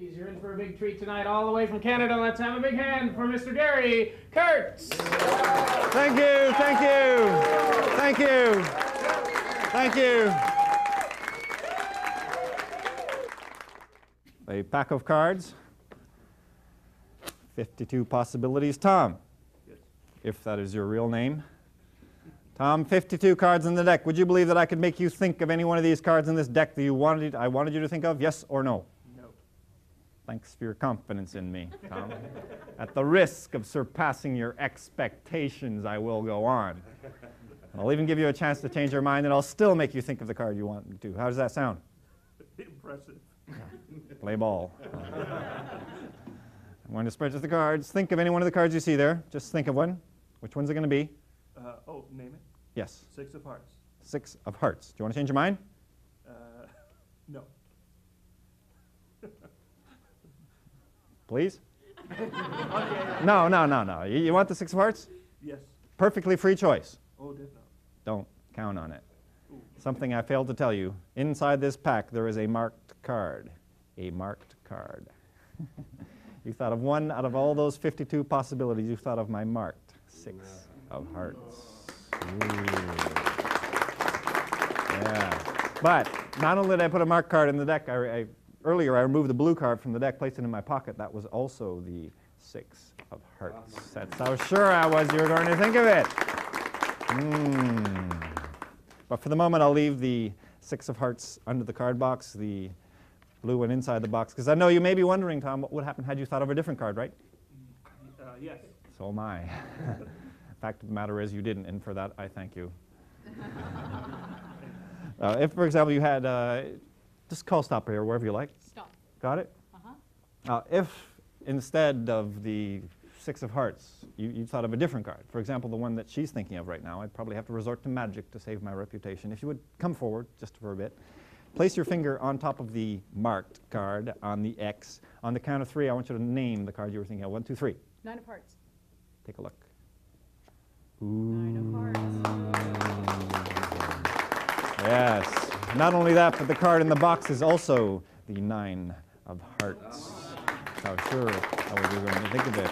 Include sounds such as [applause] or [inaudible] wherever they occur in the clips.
You're in for a big treat tonight, all the way from Canada. Let's have a big hand for Mr. Gary Kurtz. Thank you, thank you, thank you, thank you. A pack of cards, 52 possibilities. Tom, if that is your real name. Tom, 52 cards in the deck. Would you believe that I could make you think of any one of these cards in this deck that you wanted, I wanted you to think of? Yes or no? Thanks for your confidence in me, Tom. [laughs] At the risk of surpassing your expectations, I will go on. I'll even give you a chance to change your mind, and I'll still make you think of the card you want to. How does that sound? [laughs] Impressive. Play ball. I'm going to spread you the cards. Think of any one of the cards you see there. Just think of one. Which one's it going to be? Uh, oh, name it. Yes. Six of hearts. Six of hearts. Do you want to change your mind? Uh, [laughs] no. Please? [laughs] No, no, no, no. You, you want the six of hearts? Yes. Perfectly free choice. Oh, did not. Don't count on it. Something I failed to tell you. Inside this pack, there is a marked card. A marked card. [laughs] you thought of one out of all those 52 possibilities. You thought of my marked six of hearts. Ooh. Yeah. But not only did I put a marked card in the deck, I, I, earlier I removed the blue card from the deck, placed it in my pocket. That was also the six of hearts. That's how sure I was you were going to think of it. Hmm. But for the moment, I'll leave the six of hearts under the card box, the blue one inside the box, because I know you may be wondering, Tom, what would happen had you thought of a different card, right? Uh, yes. So am I. [laughs] Fact of the matter is, you didn't, and for that, I thank you. [laughs] uh, if, for example, you had, uh, just call stop here, wherever you like. Stop. Got it? Uh-huh. Uh, if instead of the six of hearts, you, you thought of a different card, for example, the one that she's thinking of right now, I'd probably have to resort to magic to save my reputation. If you would come forward just for a bit, place your finger on top of the marked card on the X. On the count of three, I want you to name the card you were thinking of. One, two, three. Nine of hearts. Take a look. Nine of hearts. Yes. Not only that, but the card in the box is also the nine of hearts. How sure was you going to think of it?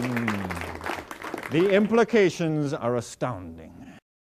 Hmm. The implications are astounding.